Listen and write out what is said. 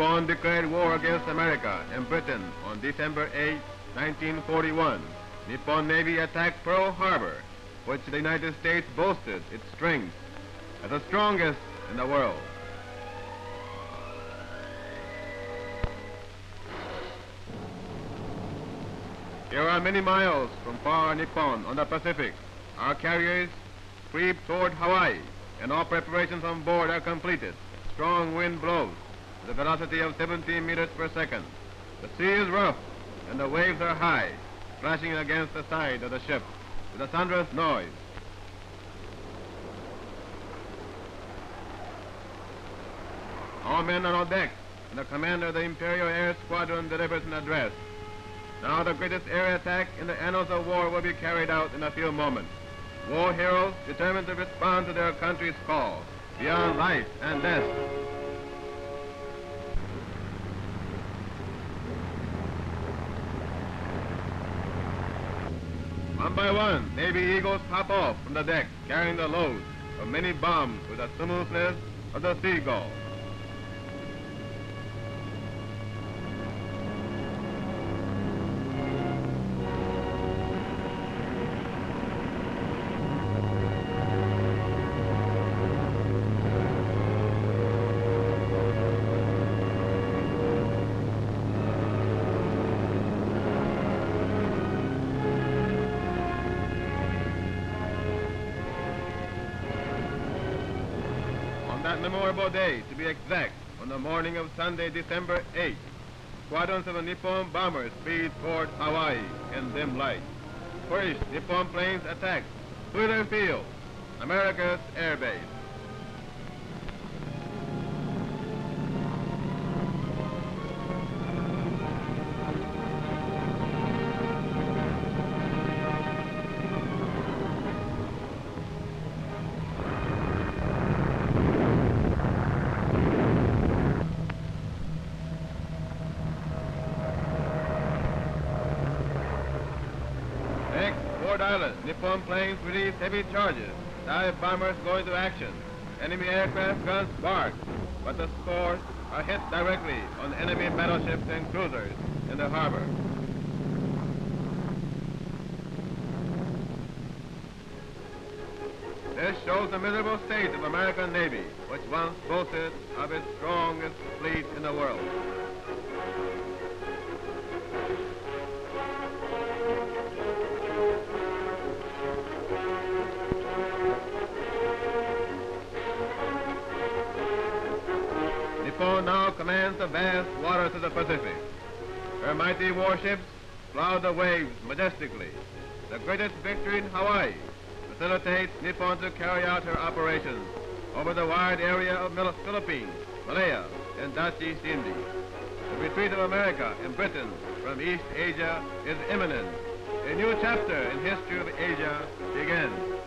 Nippon declared war against America and Britain on December 8, 1941. Nippon Navy attacked Pearl Harbor, which the United States boasted its strength as the strongest in the world. Here are many miles from far Nippon on the Pacific. Our carriers creep toward Hawaii, and all preparations on board are completed. Strong wind blows a velocity of 17 meters per second. The sea is rough, and the waves are high, crashing against the side of the ship with a thunderous noise. All men are on deck, and the commander of the Imperial Air Squadron delivers an address. Now the greatest air attack in the annals of war will be carried out in a few moments. War heroes determined to respond to their country's call beyond life and death. One by one, Navy Eagles pop off from the deck, carrying the load of many bombs with the smoothness of the seagull. That memorable day, to be exact, on the morning of Sunday, December 8th, squadrons of Nippon bombers speed toward Hawaii in dim light. First, Nippon planes attack Wheeler Field, America's air Next, Island, Nippon planes release heavy charges. Dive bombers go into action. Enemy aircraft guns bark, but the scores are hit directly on enemy battleships and cruisers in the harbor. This shows the miserable state of American Navy, which once boasted of its strongest fleet in the world. Now commands the vast waters of the Pacific. Her mighty warships plow the waves majestically. The greatest victory in Hawaii facilitates Nippon to carry out her operations over the wide area of Philippines, Malaya, and Dutch East Indies. The retreat of America and Britain from East Asia is imminent. A new chapter in the history of Asia begins.